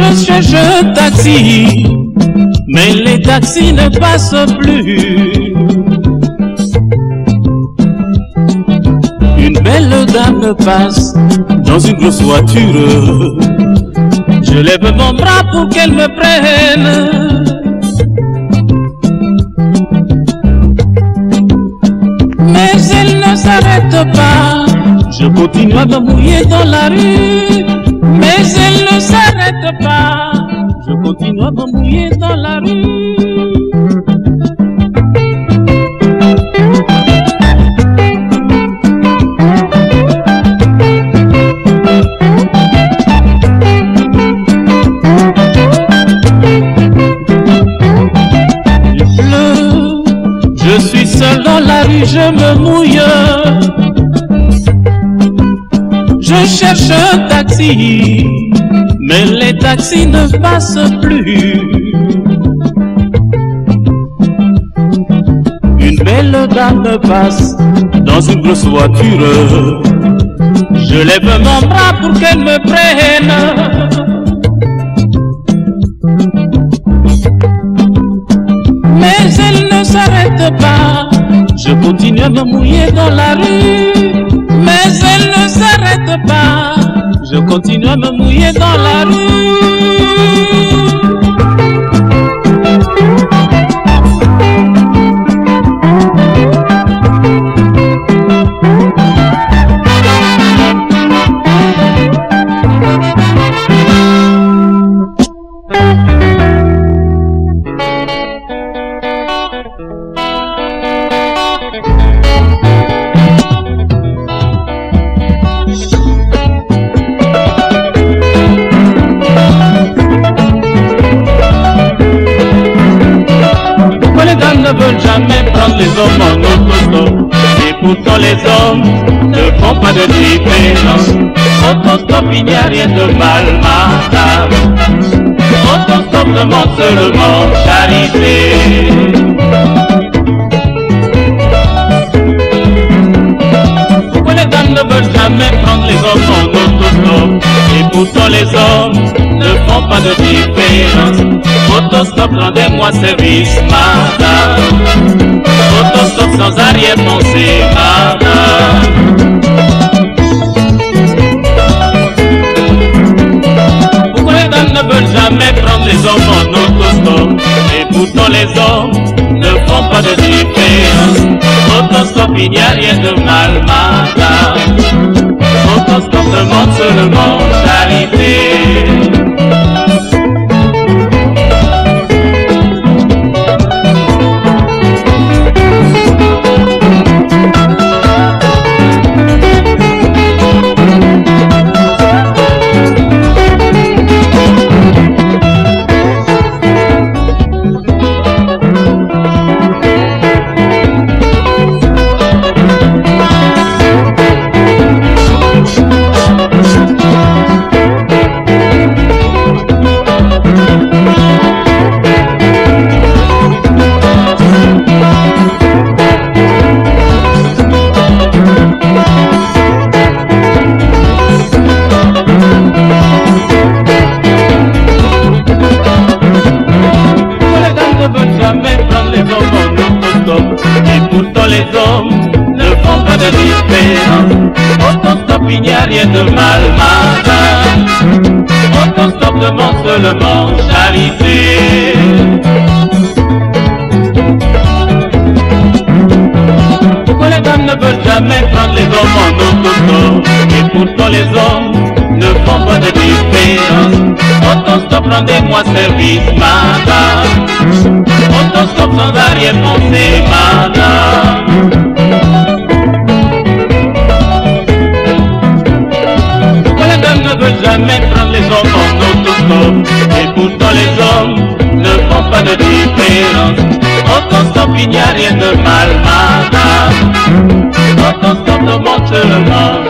Je cherche un taxi, mais les taxis ne passent plus. Une belle dame passe dans une grosse voiture. Je lève mon bras pour qu'elle me prenne. Mais elle ne s'arrête pas je continue à me mouiller dans la rue, mais elle ne s'arrête pas. Je continue à me mouiller dans la rue. Je suis seul dans la rue, je me mouille. Cherche un taxi, mais les taxis ne passent plus. Une belle dame passe dans une grosse voiture. Je lève mon bras pour qu'elle me prenne. Mais elle ne s'arrête pas. Je continue à me mouiller dans la rue Je continue à pourtant les hommes ne font pas de différence. Autostop, il n'y a rien de mal, madame. Autostop demande seulement charité. Pourquoi les dames ne veulent jamais prendre les hommes en autostop Et pourtant les hommes pas de différence. Autostop, rendez-moi service, madame. Autostop sans arrière-pensée, madame. Pourquoi les dames ne veulent jamais prendre les hommes en autostop Et pourtant les hommes ne font pas de différence. Autostop, il n'y a rien de mal, de mal, madame. Autostop demande seulement charité. Pourquoi les dames ne veulent jamais prendre les hommes en autostop? Et pourtant les hommes ne font pas de différence Autostop, rendez-moi service, madame Autostop sans arrière-pensée, madame poniendo palmadas. Nosotros somos hermanos,